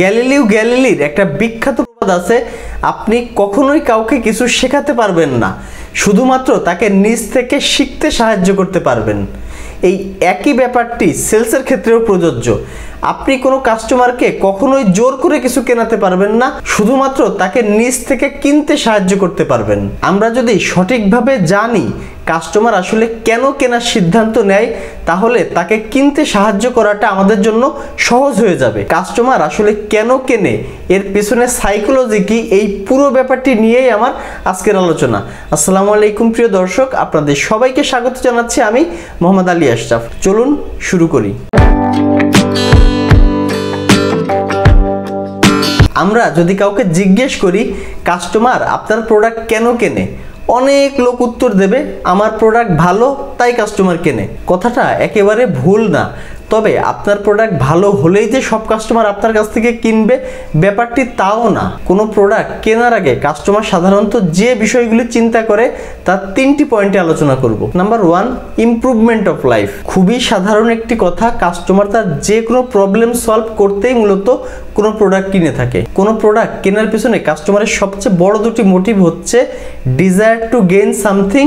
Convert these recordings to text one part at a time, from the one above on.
Galileo গ্যালিলির একটা বিখ্যাত প্রবাদ আছে, আপনি কখনোই কাউকে কিছু শেখাতে পারবেন না। শুধুমাত্র তাকে নিজ থেকে শিখতে সাহায্য করতে পারবেন। এই একই ব্যাপারটি সেলসের ক্ষেত্রেও প্রযোজ্য। আপনি কোনো কাস্টমারকে কখনোই জোর করে কিছু কেনাতে পারবেন না, শুধুমাত্র তাকে নিজ থেকে কিনতে সাহায্য করতে পারবেন। আমরা যদি সঠিকভাবে জানি কাস্টমার আসলে কেন কেনার সিদ্ধান্ত নেয়, তাহলে তাকে কিনতে সাহায্য করাটা আমাদের জন্য সহজ হয়ে যাবে। কাস্টমার আসলে কেন কেনে, এর পেছনে সাইকোলজি কি, এই পুরো ব্যাপারটি নিয়েই আমার আজকের আলোচনা। আসসালামু আলাইকুম প্রিয় দর্শক, আপনাদের সবাইকে স্বাগত জানাচ্ছি আমি মোহাম্মদ আলী আশরাফ। চলুন শুরু করি। আমরা যদি কাউকে জিজ্ঞেস করি কাস্টমার আপনার প্রোডাক্ট কেন কেনে? অনেক লোক উত্তর দেবে আমার প্রোডাক্ট ভালো তাই কাস্টমার কেনে। কথাটা একেবারে ভুল না। তবে আপনার প্রোডাক্ট ভালো হলেই যে সব কাস্টমার আপনার কাছ থেকে কিনবে, ব্যাপারটি তাও না। কোনো প্রোডাক্ট কেনার আগে কাস্টমার সাধারণত যে বিষয়গুলি চিন্তা করে, তার তিনটি পয়েন্টে আলোচনা করব। Number one improvement of life খুবই সাধারণ একটি কথা কাস্টমার তার যে কোনো প্রবলেম সলভ করতেই মূলত কোনো প্রোডাক্ট কিনে থাকে। কোনো প্রোডাক্ট কেনার পিছনে কাস্টমারের সবচেয়ে বড় দুটি মোটিভ হচ্ছে desire to gain something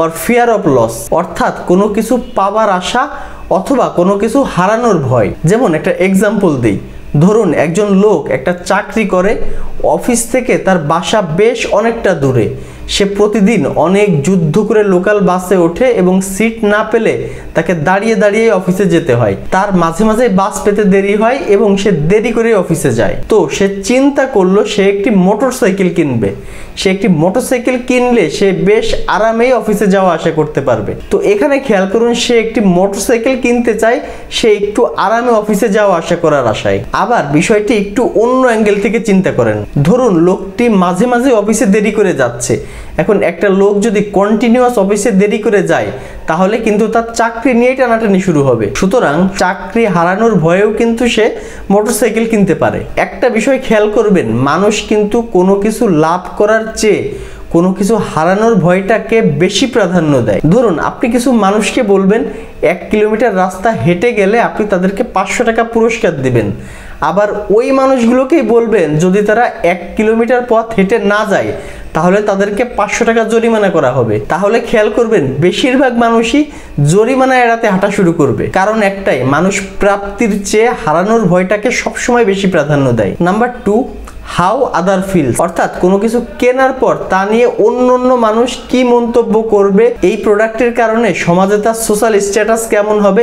or fear of loss অর্থাৎ কোনো কিছু পাওয়ার আশা অথবা কোনো কিছু হারানোর ভয়। যেমন একটা এক্সাম্পল দিই। ধরুন, একজন লোক একটা চাকরি করে, অফিস থেকে তার বাসা বেশ অনেকটা দূরে। সে প্রতিদিন অনেক যুদ্ধ করে লোকাল বাসে ওঠে এবং সিট না পেলে তাকে দাঁড়িয়ে দাঁড়িয়ে অফিসে যেতে হয়। তার মাঝে মাঝে বাস পেতে দেরি হয় এবং সে দেরি করে অফিসে যায়। তো সে চিন্তা করল সে একটি মোটর সাইকেল কিনবে। সে একটি মোটর সাইকেল কিনলে সে বেশ আরামেই অফিসে যাওয়া আসা করতে পারবে। তো এখানে খেয়াল করুন, সে একটি মোটর সাইকেল কিনতে চায়, সে একটু আরামে অফিসে যাওয়া আসা করার আশায়। আবার বিষয়টি একটু অন্য অ্যাঙ্গেল থেকে চিন্তা করেন। ধরুন, লোকটি মাঝে মাঝে অফিসে দেরি করে যাচ্ছে। এখন একটা লোক যদি কন্টিনিউয়াস অফিসে দেরি করে যায়, তাহলে কিন্তু তার চাকরি নিয়ে টানাটানি শুরু হবে। সুতরাং চাকরি হারানোর ভয়েও কিন্তু সে মোটরসাইকেল কিনতে পারে। একটা বিষয় খেয়াল করবেন, মানুষ কিন্তু কোনো কিছু লাভ করার চেয়ে কোনো কিছু হারানোর ভয়টাকে বেশি প্রাধান্য দেয়। ধরুন, আপনি কিছু মানুষকে বলবেন, এক কিলোমিটার রাস্তা হেঁটে গেলে আপনি তাদেরকে পাঁচশো টাকা পুরস্কার দেবেন। আবার ওই মানুষগুলোকেই বলবেন, যদি তারা এক কিলোমিটার পথ হেঁটে না যায়, তাহলে তাদেরকে পাঁচশো টাকা জরিমানা করা হবে। তাহলে খেয়াল করবেন, বেশিরভাগ মানুষই জরিমানা এড়াতে হাঁটা শুরু করবে। কারণ একটাই, মানুষ প্রাপ্তির চেয়ে হারানোর ভয়টাকে সবসময় বেশি প্রাধান্য দেয়। Number two how other feel অর্থাৎ কোনো কিছু কেনার পর তা নিয়ে অন্য অন্য মানুষ কি মন্তব্য করবে? এই প্রোডাক্টের কারণে সমাজে তার সোশ্যাল স্ট্যাটাস কেমন হবে?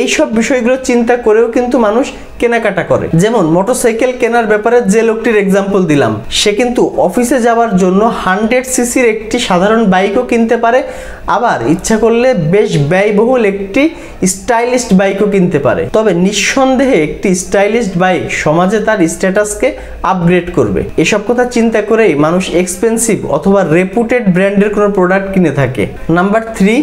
এই সব বিষয়গুলো চিন্তা করেও কিন্তু মানুষ কেনাকাটা করে। যেমন মোটরসাইকেল কেনার ব্যাপারে যে লোকটির এক্সাম্পল দিলাম, সে কিন্তু অফিসে যাওয়ার জন্য হান্ড্রেড সিসির একটি সাধারণ বাইকও কিনতে পারে, আবার ইচ্ছা করলে বেশ ব্যয়বহুল একটি স্টাইলিস্ট বাইকও কিনতে পারে। তবে নিঃসন্দেহে একটি স্টাইলিস্ট বাইক সমাজে তার স্ট্যাটাসকে আপগ্রেড করবে। এসব কথা চিন্তা করেই মানুষ এক্সপেন্সিভ অথবা রেপুটেড ব্র্যান্ডের কোনো প্রোডাক্ট কিনে থাকে। Number three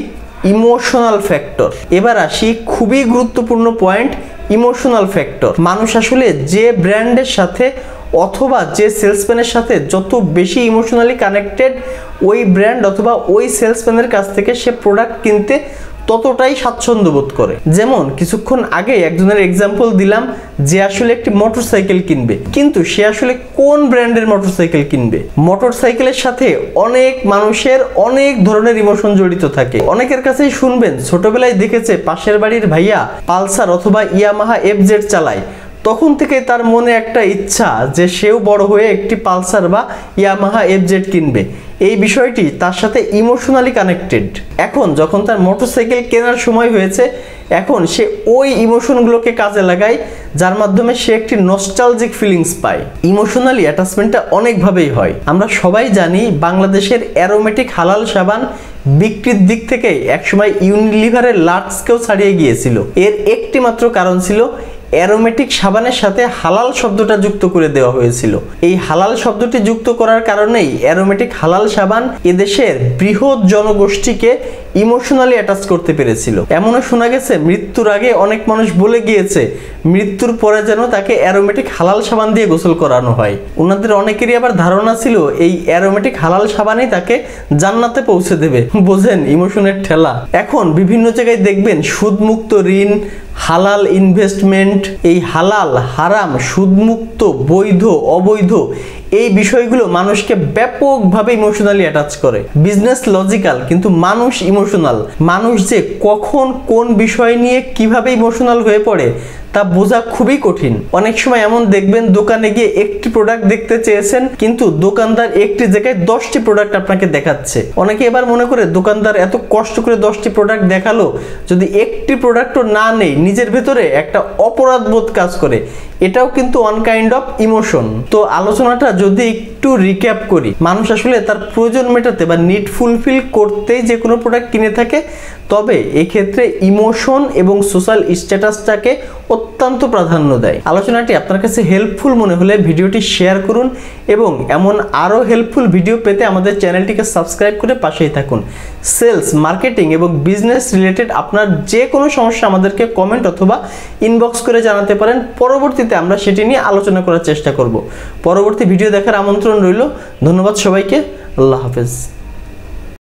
emotional factor. এবার আসি খুবই গুরুত্বপূর্ণ পয়েন্ট ইমোশনাল ফ্যাক্টর। মানুষ আসলে যে ব্র্যান্ডের সাথে অথবা যে সেলসম্যানের সাথে যত বেশি ইমোশনালি কানেক্টেড ওই ব্র্যান্ড অথবা ওই সেলসম্যানের কাছ থেকে সে প্রোডাক্ট কিনতে ততটাই স্বাচ্ছন্দ্য বোধ করে। যেমন, কিছুক্ষণ আগে একজনের এক্সাম্পল দিলাম যে আসলে একটি মোটরসাইকেল কিনবে। কিন্তু সে আসলে কোন ব্র্যান্ডের মোটরসাইকেল কিনবে? মোটরসাইকেলের সাথে অনেক মানুষের অনেক ধরনের ইমোশন জড়িত থাকে। অনেকের কাছেই শুনবেন, ছোটবেলায় দেখেছে পাশের বাড়ির ভাইয়া পালসার অথবা ইয়ামাহা এফজেড চালায়। তখন থেকে তার মনে একটা ইচ্ছা যে সেও বড় হয়ে একটি পালসার বা ইয়ামাহা এফজেড কিনবে। এই বিষয়টি তার সাথে ইমোশনালি কানেক্টেড এখন যখন তার মোটরসাইকেল কেনার সময় হয়েছে, এখন সে ওই ইমোশনগুলোকে কাজে লাগায়, যার মাধ্যমে সে একটি নস্টালজিক ফিলিংস পায়। ইমোশনালি অ্যাটাচমেন্টটা অনেকভাবেই হয়। আমরা সবাই জানি বাংলাদেশের অ্যারোমেটিক হালাল সাবান বিক্রির দিক থেকে একসময় ইউনিলিভারের লাটসকেও ছাড়িয়ে গিয়েছিল। এর একটি মাত্র কারণ ছিল অ্যারোমেটিক সাবানের সাথে হালাল শব্দটা যুক্ত করে দেওয়া হয়েছিল। এই হালাল শব্দটি যুক্ত করার কারণেই অ্যারোমেটিক হালাল সাবান এদেশের বৃহৎ জনগোষ্ঠীকে ইমোশনালি অ্যাটাচ করতে পেরেছিল। এমনও শোনা গেছে, মৃত্যুর আগে অনেক মানুষ বলে গিয়েছে, মৃত্যুর পরে যেন তাকে অ্যারোমেটিক হালাল সাবান দিয়ে গোসল করানো হয়। ওনাদের অনেকেরই আবার ধারণা ছিল, এই অ্যারোমেটিক হালাল সাবানই তাকে জান্নাতে পৌঁছে দেবে। বোঝেন, ইমোশনের ঠেলা। এখন বিভিন্ন জায়গায় দেখবেন, সুদমুক্ত ঋণ হালাল ইনভেস্টমেন্ট এই হালাল, হারাম, সুদমুক্ত, বৈধ, অবৈধ, এই বিষয়গুলো মানুষকে ব্যাপকভাবে ইমোশনালি অ্যাটাচ করে। বিজনেস লজিক্যাল কিন্তু মানুষ ইমোশনাল মানুষ যে কখন কোন বিষয় নিয়ে কীভাবে ইমোশনাল হয়ে পড়ে তা বোঝা খুবই কঠিন। অনেক সময় এমন দেখবেন দোকানে গিয়ে একটি প্রোডাক্ট দেখতে চেয়েছেন, কিন্তু দোকানদার একটি জায়গায় দশটি প্রোডাক্ট আপনাকে দেখাচ্ছে। অনেকে এবার মনে করে দোকানদার এত কষ্ট করে দশটি প্রোডাক্ট দেখাল, যদি একটি প্রোডাক্টও না নেই, নিজের ভেতরে একটা অপরাধবোধ কাজ করে। এটাও কিন্তু ওয়ান কাইন্ড অফ ইমোশন তো আলোচনাটা যদি একটু রিক্যাপ করি। মানুষ আসলে তার প্রয়োজন মেটাতে বা নিড ফুলফিল করতেই যে কোনো প্রোডাক্ট কিনে থাকে, তবে এক্ষেত্রে ইমোশন এবং সোশ্যাল স্ট্যাটাসটাকে অত্যন্ত প্রাধান্য দেয়। আলোচনাটি আপনার কাছে হেল্পফুল মনে হলে ভিডিওটি শেয়ার করুন এবং এমন আরও হেল্পফুল ভিডিও পেতে আমাদের চ্যানেলটিকে সাবস্ক্রাইব করে পাশেই থাকুন। সেলস মার্কেটিং এবং বিজনেস রিলেটেড আপনার যে কোনো সমস্যা আমাদেরকে কমেন্ট অথবা ইনবক্স করে জানাতে পারেন। পরবর্তীতে আমরা সেটি নিয়ে আলোচনা করার চেষ্টা করব। পরবর্তী ভিডিও দেখার আমন্ত্রণ রইল। ধন্যবাদ সবাইকে। আল্লাহ হাফেজ।